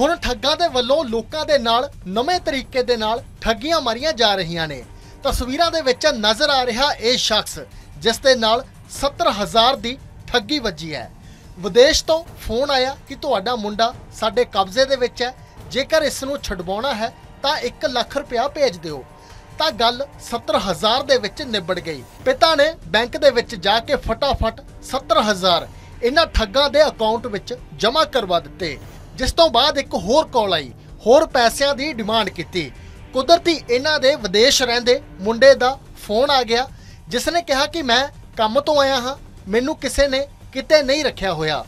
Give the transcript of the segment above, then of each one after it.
ਹੁਣ ਠੱਗਾਂ ਦੇ ਵੱਲੋਂ ਲੋਕਾਂ ਦੇ ਨਾਲ ਨਵੇਂ ਤਰੀਕੇ ਦੇ ਨਾਲ ਠੱਗੀਆਂ ਮਾਰੀਆਂ ਜਾ ਰਹੀਆਂ ਨੇ। ਤਸਵੀਰਾਂ ਦੇ ਵਿੱਚ ਨਜ਼ਰ ਆ ਰਿਹਾ ਇਹ ਸ਼ਖਸ, ਜਿਸ ਦੇ ਨਾਲ 70000 ਦੀ ਠੱਗੀ ਵੱਜੀ ਹੈ। ਵਿਦੇਸ਼ ਤੋਂ ਫੋਨ ਆਇਆ ਕਿ ਤੁਹਾਡਾ ਮੁੰਡਾ ਸਾਡੇ ਕਬਜ਼ੇ ਦੇ ਵਿੱਚ ਹੈ। ਜੇਕਰ ਇਸ ਨੂੰ ਛਡਵਾਉਣਾ ਹੈ, ਤਾਂ 1 ਲੱਖ ਰੁਪਇਆ ਭੇਜ ਦਿਓ। ਤਾਂ ਗੱਲ 70000 ਦੇ ਵਿੱਚ ਨਿਬੜ ਗਈ। ਪਿਤਾ ਨੇ ਬੈਂਕ ਦੇ ਵਿੱਚ ਜਾ ਕੇ ਫਟਾਫਟ 70000 ਇਹਨਾਂ ਠੱਗਾਂ ਦੇ ਅਕਾਊਂਟ ਵਿੱਚ ਜਮ੍ਹਾਂ ਕਰਵਾ ਦਿੱਤੇ। ਜਿਸ ਤੋਂ ਬਾਅਦ ਇੱਕ ਹੋਰ ਕਾਲ ਆਈ, ਹੋਰ ਪੈਸਿਆਂ ਦੀ ਡਿਮਾਂਡ ਕੀਤੀ। ਕੁਦਰਤੀ ਇਹਨਾਂ ਦੇ ਵਿਦੇਸ਼ ਰਹਿੰਦੇ ਮੁੰਡੇ ਦਾ ਫੋਨ ਆ ਗਿਆ ਜਿਸ ਨੇ ਕਿਹਾ ਕਿ ਮੈਂ ਕੰਮ ਤੋਂ ਆਇਆ ਹਾਂ, ਮੈਨੂੰ ਕਿਸੇ ਨੇ ਕਿਤੇ ਨਹੀਂ ਰੱਖਿਆ ਹੋਇਆ।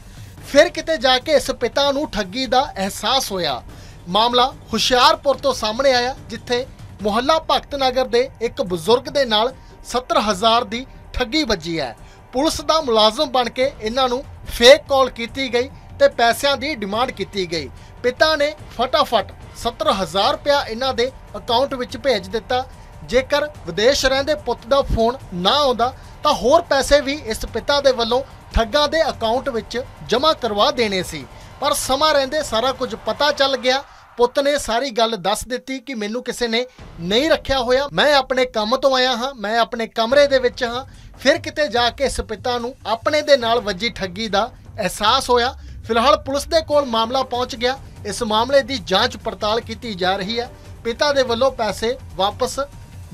ਫਿਰ ਕਿਤੇ ਜਾ ਕੇ ਇਸ ਪਿਤਾ ਨੂੰ ਠੱਗੀ ਦਾ ਅਹਿਸਾਸ ਹੋਇਆ। ਮਾਮਲਾ ਹੁਸ਼ਿਆਰਪੁਰ ਤੋਂ ਸਾਹਮਣੇ ਆਇਆ, ਜਿੱਥੇ ਮੁਹੱਲਾ ਭਗਤ ਨਗਰ ਦੇ ਇੱਕ ਬਜ਼ੁਰਗ ਦੇ ਨਾਲ 70000 ਦੀ ਠੱਗੀ ਵੱਜੀ ਹੈ। ਪੁਲਿਸ ਦਾ ਮੁਲਾਜ਼ਮ ਬਣ ਕੇ ਇਹਨਾਂ ਨੂੰ ਫੇਕ ਕਾਲ ਕੀਤੀ ਗਈ ਤੇ ਪੈਸਿਆਂ ਦੀ ਡਿਮਾਂਡ ਕੀਤੀ ਗਈ। ਪਿਤਾ ਨੇ ਫਟਾਫਟ 70000 ਰੁਪਇਆ ਇਹਨਾਂ ਦੇ ਅਕਾਊਂਟ ਵਿੱਚ ਭੇਜ ਦਿੱਤਾ। ਜੇਕਰ ਵਿਦੇਸ਼ ਰਹਿੰਦੇ ਪੁੱਤ ਦਾ ਫੋਨ ਨਾ ਆਉਂਦਾ, ਤਾਂ ਹੋਰ ਪੈਸੇ ਵੀ ਇਸ ਪਿਤਾ ਦੇ ਵੱਲੋਂ ਠੱਗਾਂ ਦੇ ਅਕਾਊਂਟ ਵਿੱਚ ਜਮ੍ਹਾਂ ਕਰਵਾ ਦੇਣੇ ਸੀ। ਪਰ ਸਮਾਂ ਰਹਿੰਦੇ ਸਾਰਾ ਕੁਝ ਪਤਾ ਚੱਲ ਗਿਆ। ਪੁੱਤ ਨੇ ਸਾਰੀ ਗੱਲ ਦੱਸ ਦਿੱਤੀ ਕਿ ਮੈਨੂੰ ਕਿਸੇ ਨੇ ਨਹੀਂ ਰੱਖਿਆ ਹੋਇਆ। ਮੈਂ ਆਪਣੇ ਕੰਮ ਤੋਂ ਆਇਆ ਹਾਂ, ਮੈਂ ਆਪਣੇ ਕਮਰੇ ਦੇ ਵਿੱਚ ਹਾਂ। ਫਿਰ ਕਿਤੇ ਜਾ ਕੇ ਇਸ ਪਿਤਾ ਨੂੰ ਆਪਣੇ ਦੇ ਨਾਲ ਵੱਜੀ ਠੱਗੀ ਦਾ ਅਹਿਸਾਸ ਹੋਇਆ। ਫਿਲਹਾਲ ਪੁਲਿਸ ਦੇ ਕੋਲ ਮਾਮਲਾ ਪਹੁੰਚ ਗਿਆ। ਇਸ ਮਾਮਲੇ ਦੀ ਜਾਂਚ ਪੜਤਾਲ ਕੀਤੀ ਜਾ ਰਹੀ ਹੈ। ਪਿਤਾ ਦੇ ਵੱਲੋਂ ਪੈਸੇ ਵਾਪਸ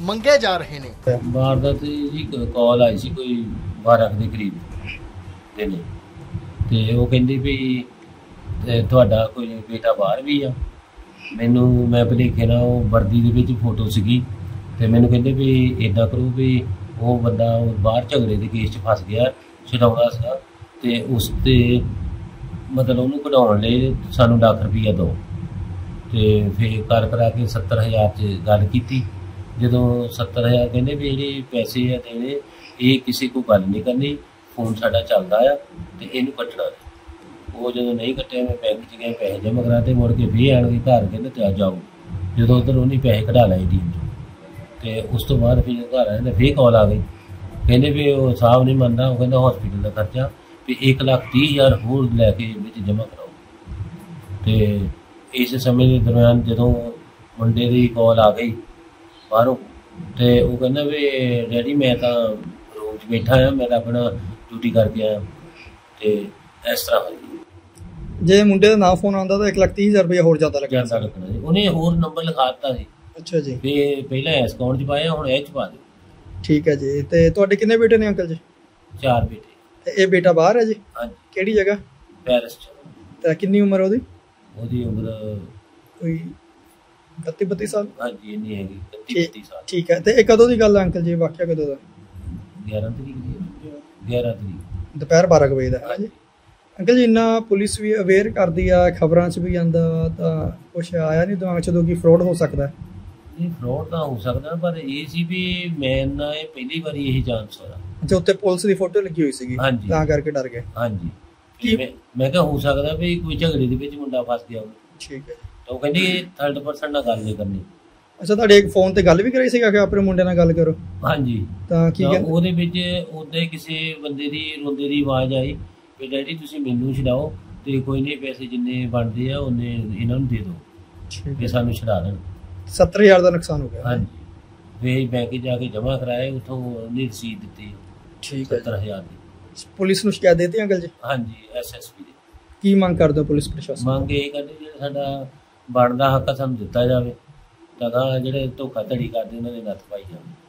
ਮੰਗੇ ਜਾ ਰਹੇ ਨੇ। ਵਾਰਦਾਤ ਜੀ ਕਾਲ ਆਈ ਸੀ ਕੋਈ 12 ਦੇ ਕਰੀਬ ਦੇ ਨੇ। ਤੇ ਉਹ ਕਹਿੰਦੇ ਵੀ ਤੁਹਾਡਾ ਕੋਈ ਬੇਟਾ ਬਾਹਰ ਵੀ ਆ। ਮੈਨੂੰ, ਮੈਂ ਭਲੇਖੇ ਨਾਲ ਉਹ ਵਰਦੀ ਦੇ ਵਿੱਚ ਫੋਟੋ ਸੀਗੀ। ਤੇ ਮੈਨੂੰ ਕਹਿੰਦੇ ਵੀ ਇਦਾਂ ਕਰੋ ਵੀ ਉਹ ਬੰਦਾ ਬਾਹਰ ਝਗੜੇ ਦੇ ਕੇਸ 'ਚ ਫਸ ਗਿਆ, ਛਡਾਉਣਾ ਸੀਗਾ। ਤੇ ਉਸ ਤੇ ਮਤਲਬ ਉਹਨੂੰ ਕਢਾਉਣ ਲਈ ਸਾਨੂੰ ਲੱਖ ਰੁਪਈਆ ਦਿਓ ਤੇ ਫਿਰ ਕਰ ਕਰਾ ਕੇ 70000 ਚ ਗੱਲ ਕੀਤੀ। ਜਦੋਂ 70000 ਕਹਿੰਦੇ ਵੀ ਜਿਹੜੇ ਪੈਸੇ ਆ ਦੇਣੇ, ਇਹ ਕਿਸੇ ਕੋ ਗੱਲ ਨਹੀਂ ਕਰਨੀ, ਫੋਨ ਸਾਡਾ ਚੱਲਦਾ ਆ ਤੇ ਇਹਨੂੰ ਕੱਟਣਾ। ਉਹ ਜਦੋਂ ਨਹੀਂ ਕੱਟਿਆ, ਮੈਂ ਬੈਂਕ 'ਚ ਗਿਆ, ਪੈਸੇ ਜਮ੍ਹਾਂ ਕਰਾਤੇ ਮੁੜ ਕੇ ਫੇਰ ਆਣ ਕੇ ਘਰ ਕਹਿੰਦੇ, ਤੇ ਆ ਜਾਓ। ਜਦੋਂ ਉਧਰ ਉਹਨੇ ਪੈਸੇ ਕਢਾ ਲਏ ਟੀਮ 'ਚੋਂ ਤੇ ਉਸ ਤੋਂ ਬਾਅਦ ਫਿਰ ਜਦੋਂ ਘਰ ਆਏ ਤੇ ਫੇਰ ਕਾਲ ਆ ਗਈ ਕਹਿੰਦੇ ਵੀ ਉਹ ਸਾਹਿਬ ਨਹੀਂ ਮੰਨਦਾ, ਉਹ ਕਹਿੰਦਾ ਹਸਪੀਟਲ ਦਾ ਖਰਚਾ। ਵੀ 1 ਲੱਖ ਤੀਹ ਹਜ਼ਾਰ ਹੋਰ ਲੈ ਕੇ ਵਿੱਚ ਜਮ੍ਹਾਂ ਕਰਾਓ। ਤੇ ਇਸ ਸਮੇਂ ਦੇ ਦਰਮਿਆਨ ਜਦੋਂ ਮੁੰਡੇ ਦੀ ਕਾਲ ਆ ਗਈ ਬਾਹਰੋਂ ਤੇ ਉਹ ਕਹਿੰਦਾ ਵੀ ਡੈਡੀ ਮੈਂ ਤਾਂ 'ਚ ਬੈਠਾ ਆ ਮੈਂ ਤਾਂ ਆਪਣਾ ਡਿਊਟੀ ਕਰਕੇ ਆਇਆ। ਤੇ ਇਸ ਤਰ੍ਹਾਂ ਹੋਈ। ਜੇ ਮੁੰਡੇ ਦਾ ਨਾਂ ਫੋਨ ਆਉਂਦਾ ਤਾਂ 130000 ਰੁਪਏ ਹੋਰ ਜ਼ਿਆਦਾ ਲੱਗਿਆ ਜਾਂਦਾ ਲੱਗਣਾ ਜੀ। ਉਹਨੇ ਹੋਰ ਨੰਬਰ ਲਿਖਾ ਦਿੱਤਾ ਸੀ ਅੱਛਾ ਜੀ। ਵੀ ਪਹਿਲਾਂ ਇਸ ਅਕਾਊਂਟ 'ਚ ਪਾਇਆ ਹੁਣ ਇਹ 'ਚ ਪਾ ਦਿਓ। ਠੀਕ ਹੈ ਜੀ। ਤੇ ਤੁਹਾਡੇ ਕਿੰਨੇ ਬੇਟੇ ਨੇ ਅੰਕਲ ਜੀ? ਚਾਰ ਬੇਟੇ। ਤੇ ਇਹ ਬੇਟਾ ਬਾਹਰ ਹੈ ਜੀ? ਹਾਂਜੀ। ਕਿਹੜੀ ਜਗ੍ਹਾ? ਪੈਰਿਸ 'ਚ। ਤੇ ਕਿੰਨੀ ਉਮਰ ਉਹਦੀ? ਉਹਦੀ ਉਮਰ ਕੋਈ 31 32 ਸਾਲ? ਹਾਂਜੀ ਇੰਨੀ ਹੈਗੀ 31 ਠੀਕ 32 ਸਾਲ। ਠੀਕ ਹੈ। ਤੇ ਇਹ ਕਦੋਂ ਦੀ ਗੱਲ ਹੈ ਅੰਕਲ ਜੀ? ਵਾਕਿਆ ਕਦੋਂ ਦਾ? 11 ਤਰੀਕ ਦੀ ਹੈ। 11 ਤਰੀਕ। ਦੁਪਹਿਰ 12 ਕੁ ਵਜੇ ਦਾ ਹੈ ਜੀ? ਅੰਕਲ ਜੀ ਇੰਨਾ ਪੁਲਿਸ ਵੀ ਅਵੇਅਰ ਕਰਦੀ ਆ ਖਬਰਾਂ 'ਚ ਵੀ ਆਂਦਾ ਤਾਂ ਕੁਛ ਆਇਆ ਨਹੀਂ ਦਿਮਾਗ 'ਚ ਉਦੋਂ ਕਿ ਫਰਾਡ ਹੋ ਸਕਦਾ। ਇਹ ਫਰੋਡ ਤਾਂ ਹੋ ਸਕਦਾ ਪਰ ਇਹ ਸੀ ਵੀ ਮੈਂ ਨਾ ਇਹ ਪਹਿਲੀ ਵਾਰੀ ਇਹ ਚਾਂਸ ਹੋਇਆ ਅੱਛਾ ਉੱਤੇ ਪੁਲਿਸ ਦੀ ਫੋਟੋ ਲੱਗੀ ਹੋਈ ਸੀਗੀ। ਹਾਂਜੀ। ਤਾਂ ਕਰਕੇ ਡਰ ਗਏ। ਹਾਂਜੀ। ਕੀ- ਮੈਂ ਮੈਂ ਕਿਹਾ ਹੋ ਸਕਦਾ ਵੀ ਕੋਈ ਝਗੜੇ ਦੇ ਵਿੱਚ ਮੁੰਡਾ ਫਸ ਗਿਆ ਹੋਵੇ। ਠੀਕ ਹੈ। ਤਾਂ ਉਹ ਕਹਿੰਦੇ ਥਰਡ ਪਰਸਨ ਨਾਲ ਗੱਲ ਨਹੀਂ ਕਰਨੀ। ਅੱਛਾ ਤੁਹਾਡੇ ਇੱਕ ਫੋਨ ਤੇ ਗੱਲ ਵੀ ਕਰਾਈ ਸੀਗਾ ਕਿ ਆਪਣੇ ਮੁੰਡੇ ਨਾਲ ਗੱਲ ਕਰੋ? ਹਾਂਜੀ। ਤਾਂ ਕੀ ਤਾਂ ਕਹਿੰਦੇ ਉਹਦੇ ਵਿੱਚ ਉਹਦੇ ਹੀ ਕਿਸੇ ਬੰਦੇ ਦੀ ਰੋਂਦੇ ਦੀ ਆਵਾਜ਼ ਆਈ ਵੀ ਡੈਡੀ ਤੁਸੀਂ ਮੈਨੂੰ ਛਡਾਓ ਤੇ ਕੋਈ ਨਹੀਂ ਪੈਸੇ ਜਿੰਨੇ ਬਣਦੇ ਆ ਉਹਨੇ ਇਹਨਾਂ ਨੂੰ ਦੇ ਦਿਓ। ਠੀਕ ਵੀ ਸਾਨੂੰ ਛਡਾ ਦੇਣ। 70000 ਦਾ ਨੁਕਸਾਨ ਹੋ ਗਿਆ। ਹਾਂਜੀ। ਵੇ ਬੈਂਕ ਜਾ ਕੇ ਜਮ੍ਹਾਂ ਕਰਾਏ ਉਥੋਂ ਉਹਨੇ ਰਸੀਦ ਦਿੱਤੀ। ਠੀਕ ਹੈ। 70000 ਦੀ ਪੁਲਿਸ ਨੂੰ ਸ਼ਿਕਾਇਤ ਦਿੱਤੀ ਅੰਕਲ ਜੀ? ਹਾਂਜੀ ਐਸਐਸਪੀ ਦੀ। ਕੀ ਮੰਗ ਕਰਦੇ ਹੋ ਪੁਲਿਸ ਪ੍ਰਸ਼ਾਸਨ ਮੰਗ ਇਹ ਕਰਦੇ ਜਿਹੜਾ ਸਾਡਾ ਬਣਦਾ ਹੱਕ ਸਾਨੂੰ ਦਿੱਤਾ ਜਾਵੇ। ਤਾਂ ਜਿਹੜੇ ਧੋਖਾਧੜੀ ਕਰਦੇ ਉਹਨਾਂ ਦੇ ਨੱਥ ਪਾਈ ਜਾਵੇ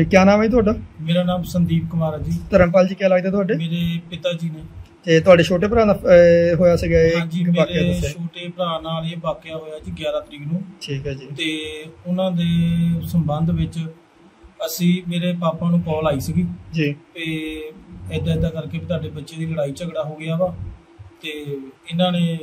ਇਹ ਕੀ ਨਾਮ ਹੈ ਤੁਹਾਡਾ? ਮੇਰਾ ਨਾਮ ਸੰਦੀਪ ਕੁਮਾਰ ਹੈ ਜੀ। ਧਰਮਪਾਲ ਜੀ ਕੀ ਲੱਗਦਾ ਤੁਹਾਡੇ? ਮੇਰੇ ਪਿਤਾ ਜੀ ਨੇ। ਤੇ ਤੁਹਾਡੇ ਛੋਟੇ ਭਰਾ ਦਾ ਅਹ, ਹੋਇਆ ਸੀਗਾ ਇਹ? ਹਾਂਜੀ ਕਿ ਵਾਕਿਆ ਮੇਰੇ ਛੋਟੇ ਭਰਾ ਨਾਲ ਇਹ ਵਾਕਿਆ ਹੋਇਆ ਜੀ 11 ਤਰੀਕ ਨੂੰ। ਠੀਕ ਹੈ ਜੀ। ਤੇ ਉਹਨਾਂ ਦੇ ਸੰਬੰਧ ਵਿੱਚ ਅਸੀਂ ਮੇਰੇ ਪਾਪਾ ਨੂੰ ਕਾਲ ਆਈ ਸੀਗੀ। ਜੀ। ਤੇ ਇਦਾਂ ਇਦਾਂ ਕਰਕੇ ਵੀ ਤੁਹਾਡੇ ਬੱਚੇ ਦੀ ਲੜਾਈ ਝਗੜਾ ਹੋ ਗਿਆ ਵਾ। ਤੇ ਇਹਨਾਂ ਨੇ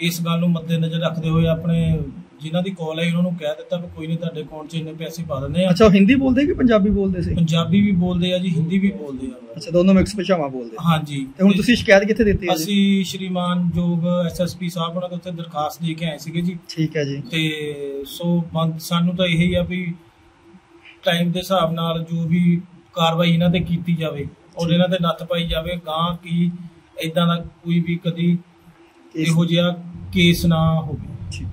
ਇਸ ਗੱਲ ਨੂੰ ਮੱਦੇਨਜ਼ਰ ਰੱਖਦੇ ਹੋਏ ਆਪਣੇ ਜਿਨ੍ਹਾਂ ਦੀ ਕਾਲ ਆਈ ਉਹਨਾਂ ਨੂੰ ਕਹਿ ਦਿੱਤਾ ਵੀ ਕੋਈ ਨਹੀਂ ਤੁਹਾਡੇ ਅਕਾਊਂਟ 'ਚ ਇੰਨੇ ਪੈਸੇ ਪਾ ਦਿੰਦੇ ਆ। ਅੱਛਾ ਹਿੰਦੀ ਬੋਲਦੇ ਕਿ ਪੰਜਾਬੀ ਬੋਲਦੇ ਸੀ? ਪੰਜਾਬੀ ਵੀ ਬੋਲਦੇ ਆ ਜੀ ਹਿੰਦੀ ਵੀ ਬੋਲਦੇ ਆ। ਅੱਛਾ ਦੋਨੋਂ ਮਿਕਸ ਭਾਸ਼ਾਵਾਂ ਬੋਲਦੇ ਹਾਂਜੀ। ਤੇ ਹੁਣ ਤੁਸੀਂ ਸ਼ਿਕਾਇਤ ਕਿੱਥੇ ਦਿੱਤੀ ਹੈ ਅਸੀਂ ਸ਼੍ਰੀਮਾਨ ਜੋਗ ਐਸਐਸਪੀ ਸਾਹਿਬ ਉਹਨਾਂ ਦੇ ਉੱਤੇ ਦਰਖਾਸਤ ਦੇ ਕੇ ਆਏ ਸੀਗੇ ਜੀ। ਠੀਕ ਹੈ ਜੀ। ਤੇ ਸੋ ਸਾਨੂੰ ਤਾਂ ਇਹੀ ਆ ਵੀ ਟਾਈਮ ਦੇ ਹਿਸਾਬ ਨਾਲ ਜੋ ਵੀ ਕਾਰਵਾਈ ਇਹਨਾਂ ਤੇ ਕੀਤੀ ਜਾਵੇ ਔਰ ਇਹਨਾਂ ਤੇ ਨੱਥ ਪਾਈ ਜਾਵੇ ਗਾਂ ਕੀ ਇਦਾਂ ਦਾ ਕੋਈ ਵੀ ਕਦੀ ਇਹੋ ਜਿਹਾ ਕੇਸ ਨਾ ਹੋਵੇ।